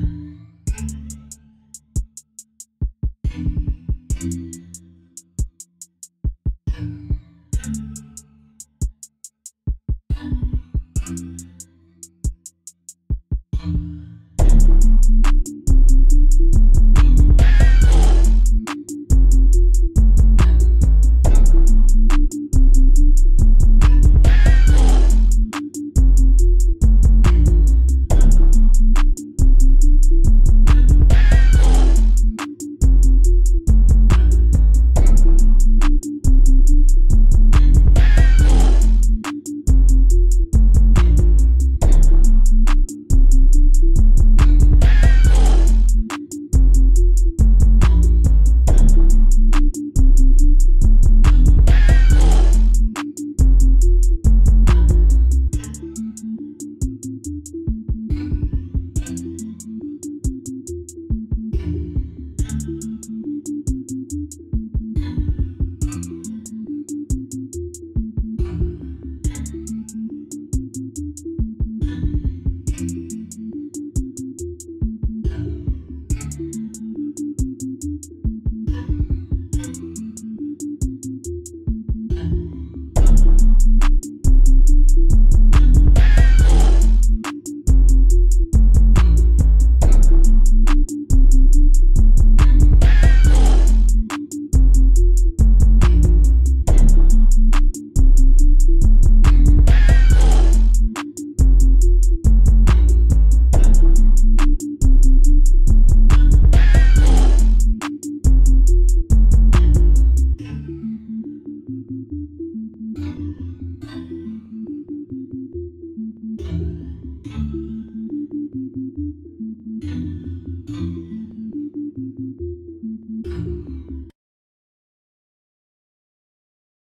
Yeah.